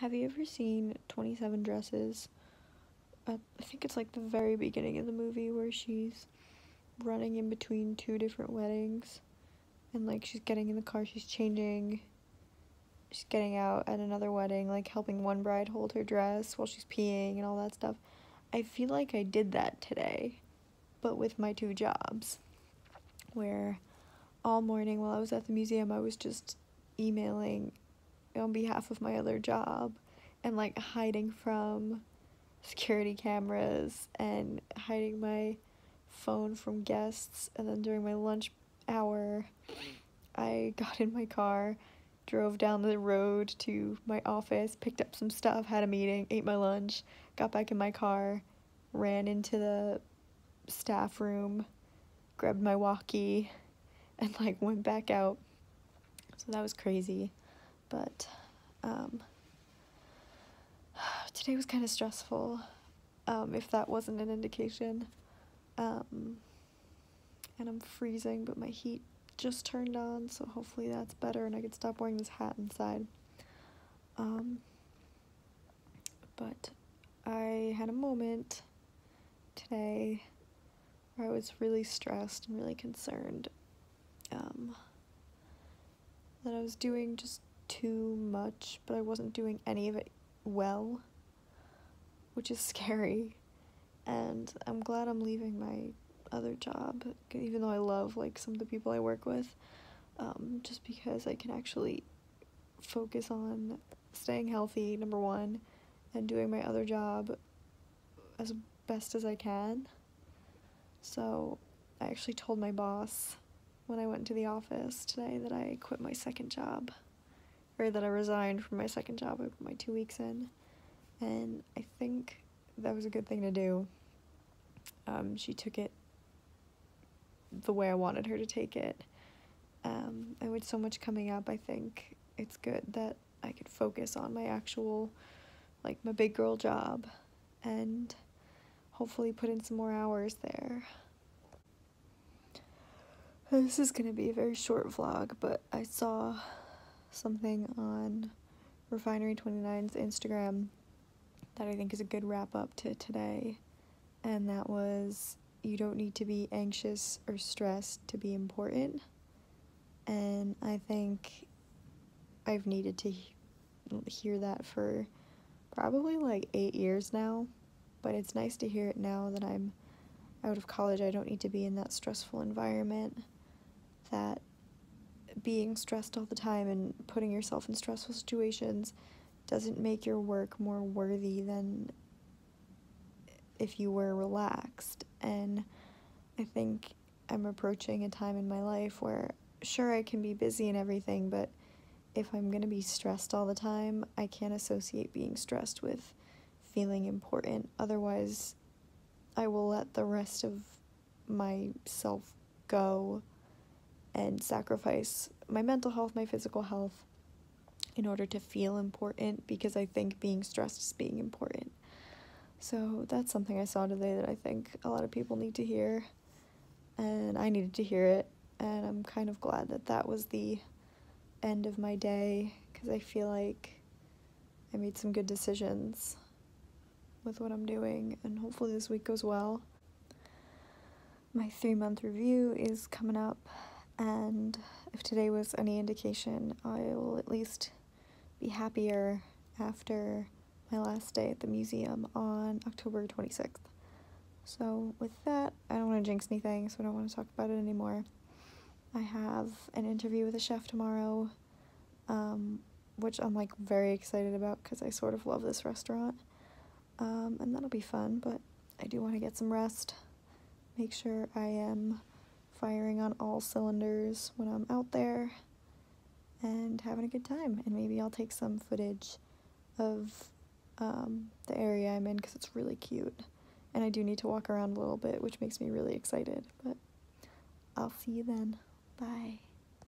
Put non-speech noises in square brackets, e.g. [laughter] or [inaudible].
Have you ever seen 27 Dresses? Uh, I think it's like the very beginning of the movie where she's running in between two different weddings and like she's getting in the car, she's changing, she's getting out at another wedding, like helping one bride hold her dress while she's peeing and all that stuff. I feel like I did that today, but with my two jobs, where all morning while I was at the museum, I was just emailing on behalf of my other job and like hiding from security cameras and hiding my phone from guests. And then during my lunch hour I got in my car drove down the road to my office picked up some stuff had a meeting ate my lunch got back in my car ran into the staff room grabbed my walkie and like went back out. So that was crazy but um, [sighs] today was kind of stressful, um, if that wasn't an indication. Um, and I'm freezing, but my heat just turned on, so hopefully that's better and I can stop wearing this hat inside. Um, but I had a moment today where I was really stressed and really concerned um, that I was doing just too much, but I wasn't doing any of it well, which is scary. And I'm glad I'm leaving my other job, even though I love like some of the people I work with, um, just because I can actually focus on staying healthy, number one, and doing my other job as best as I can. So I actually told my boss when I went to the office today that I quit my second job or that I resigned from my second job. I put my two weeks in, and I think that was a good thing to do. Um, she took it the way I wanted her to take it. Um, and with so much coming up, I think it's good that I could focus on my actual, like, my big girl job and hopefully put in some more hours there. This is gonna be a very short vlog, but I saw something on Refinery 29's Instagram that I think is a good wrap up to today, and that was you don't need to be anxious or stressed to be important. And I think I've needed to hear that for probably like eight years now, but it's nice to hear it now that I'm out of college. I don't need to be in that stressful environment that being stressed all the time and putting yourself in stressful situations doesn't make your work more worthy than if you were relaxed. And I think I'm approaching a time in my life where, sure, I can be busy and everything, but if I'm going to be stressed all the time, I can't associate being stressed with feeling important. Otherwise, I will let the rest of myself go and sacrifice my mental health, my physical health in order to feel important because I think being stressed is being important. So that's something I saw today that I think a lot of people need to hear, and I needed to hear it, and I'm kind of glad that that was the end of my day because I feel like I made some good decisions with what I'm doing, and hopefully this week goes well. My three month review is coming up and if today was any indication, I will at least be happier after my last day at the museum on October 26th. So, with that, I don't want to jinx anything, so I don't want to talk about it anymore. I have an interview with a chef tomorrow, um, which I'm like very excited about because I sort of love this restaurant. Um, and that'll be fun, but I do want to get some rest, make sure I am firing on all cylinders when I'm out there and having a good time. And maybe I'll take some footage of um, the area I'm in because it's really cute. And I do need to walk around a little bit, which makes me really excited. But I'll see you then. Bye.